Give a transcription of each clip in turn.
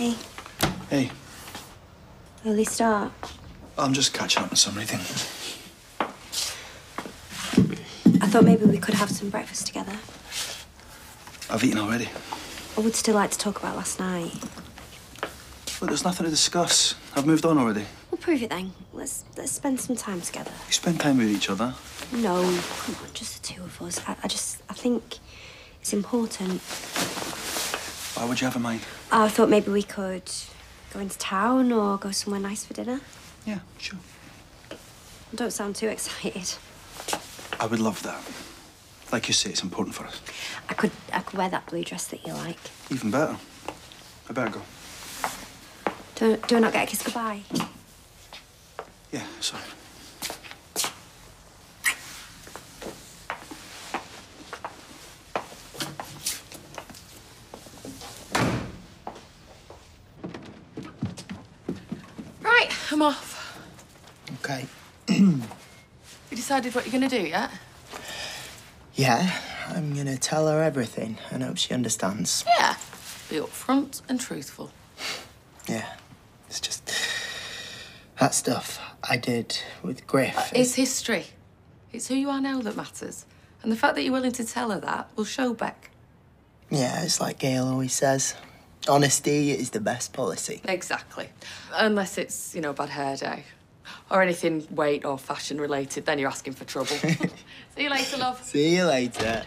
Hey, Hey, early start. I'm just catching up on some reading. I thought maybe we could have some breakfast together. I've eaten already. I would still like to talk about last night. Look, there's nothing to discuss. I've moved on already. We'll prove it then. Let's let's spend some time together. We spend time with each other. No, come on, just the two of us. I, I just I think it's important. Why would you have a mind? Uh, I thought maybe we could go into town or go somewhere nice for dinner. Yeah, sure. Don't sound too excited. I would love that. Like you say, it's important for us. I could I could wear that blue dress that you like. Even better. I better go. Do, do I not get a kiss goodbye? Yeah, sorry. Right, I'm off. Okay. You decided what you're going to do yet? Yeah, I'm gonna tell her everything and hope she understands. Yeah. Be upfront and truthful. Yeah, it's just that stuff I did with Griff. Uh, It's history. It's who you are now that matters. And the fact that you're willing to tell her that will show Beck. yeah, it's like Gail always says. Honesty is the best policy. Exactly. Unless it's, you know, bad hair day. Or anything weight or fashion related, then you're asking for trouble. See you later, love. See you later.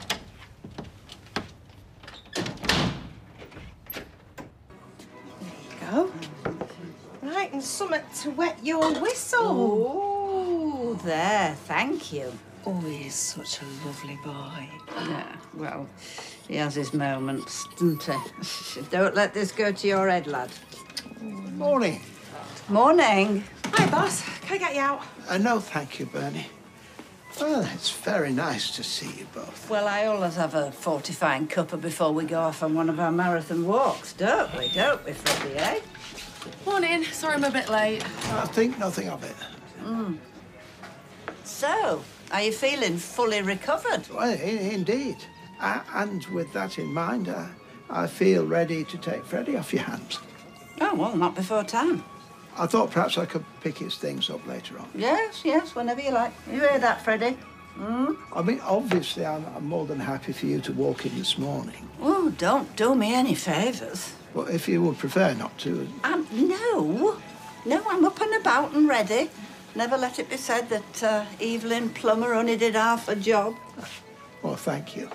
Go. Right, and something to wet your whistle. Oh, there, thank you. Oh, he's such a lovely boy. Yeah, well, he has his moments, doesn't he? Don't let this go to your head, lad. Morning. Morning. Hi, boss. Can I get you out? Uh, no, thank you, Bernie. Well, it's very nice to see you both. Well, I always have a fortifying cuppa before we go off on one of our marathon walks, don't we? Don't we, Freddie, eh? Morning. Sorry I'm a bit late. I think nothing of it. So, are you feeling fully recovered? Well, i- indeed. A- and with that in mind, uh, I feel ready to take Freddie off your hands. Oh, well, not before time. I thought perhaps I could pick his things up later on. Yes, yes, whenever you like. You hear that, Freddie? I mean, obviously, I'm, I'm more than happy for you to walk in this morning. Oh, don't do me any favours. Well, if you would prefer not to, Um, no. No, I'm up and about and ready. Never let it be said that uh, Evelyn Plummer only did half a job. well, thank you.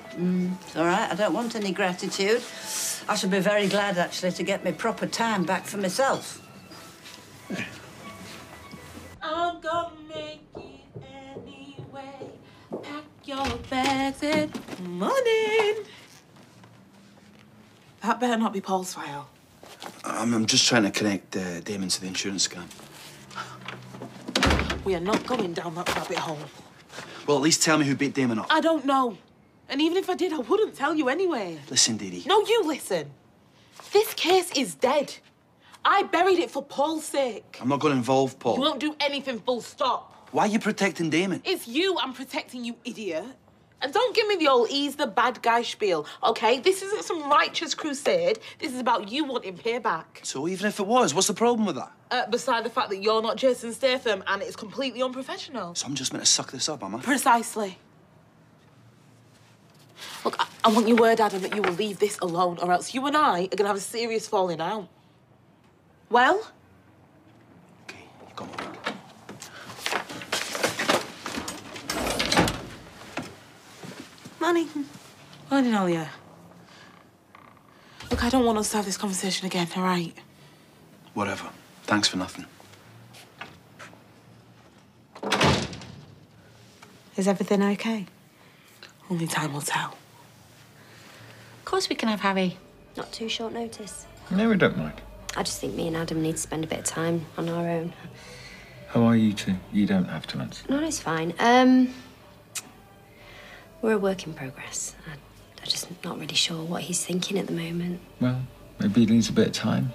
It's all right, I don't want any gratitude. I shall be very glad, actually, to get my proper time back for myself. I'm gonna make it anyway. Pack your bags and morning. That better not be Paul's file. I'm, I'm just trying to connect uh, Damon to the insurance scam. We are not going down that rabbit hole. Well, at least tell me who beat Damon up. I don't know. And even if I did, I wouldn't tell you anyway. Listen, Dee No, you listen. This case is dead. I buried it for Paul's sake. I'm not going to involve Paul. You won't do anything full stop. Why are you protecting Damon? It's you I'm protecting, you idiot. And don't give me the old he's the bad guy spiel, okay? This isn't some righteous crusade. This is about you wanting payback. So even if it was, what's the problem with that? Uh, beside the fact that you're not Jason Statham and it's completely unprofessional. So I'm just meant to suck this up, am I? Precisely. Look, I, I want your word, Adam, that you will leave this alone, or else you and I are gonna have a serious falling out. Well, Okay, you got my word. Morning. morning, Alya. Look, I don't want us to have this conversation again, all right? Whatever. Thanks for nothing. Is everything okay? Only time will tell. Of course we can have Harry. Not too short notice. No, we don't mind. I just think me and Adam need to spend a bit of time on our own. How are you two? You don't have to answer. No, it's fine. Um, we're a work in progress. I, I'm just not really sure what he's thinking at the moment. Well, maybe he needs a bit of time.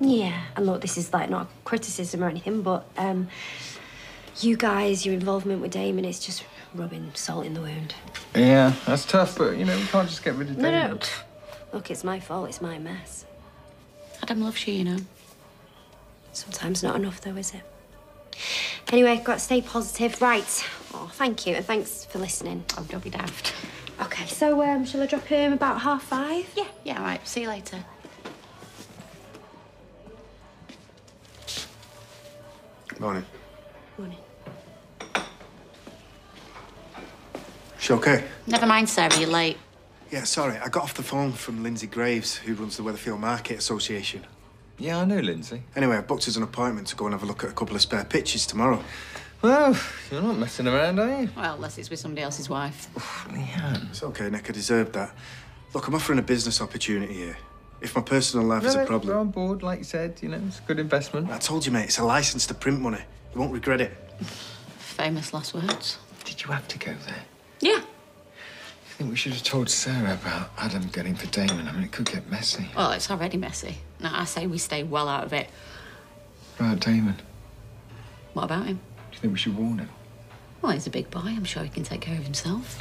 Yeah, and look, this is like not criticism or anything, but um, you guys, your involvement with Damon is just rubbing salt in the wound. Yeah, that's tough, but you know, we can't just get rid of No, Damon. no. pff, Look, it's my fault. It's my mess. Adam loves you, you know. Sometimes not enough, though, is it? Anyway, got to stay positive. Right. Oh, thank you, and thanks for listening. Oh, don't be daft. Okay, so um, shall I drop him about half five? Yeah, yeah, all right. See you later. Morning. Morning. She okay? Never mind, Sarah, you're late. Yeah, sorry. I got off the phone from Lindsay Graves, who runs the Weatherfield Market Association. Yeah, I know Lindsay. Anyway, I've booked us an appointment to go and have a look at a couple of spare pitches tomorrow. Well, you're not messing around, are you? Well, unless it's with somebody else's wife. Leanne. It's okay, Nick. I deserved that. Look, I'm offering a business opportunity here. If my personal life is a problem... We're on board, like you said. You know, it's a good investment. I told you, mate, it's a license to print money. You won't regret it. Famous last words. Did you have to go there? Yeah. I think we should have told Sarah about Adam getting for Damon. I mean, it could get messy. Well, it's already messy. Now, I say we stay well out of it. What about Damon? What about him? You think we should warn him? Well, he's a big boy. I'm sure he can take care of himself.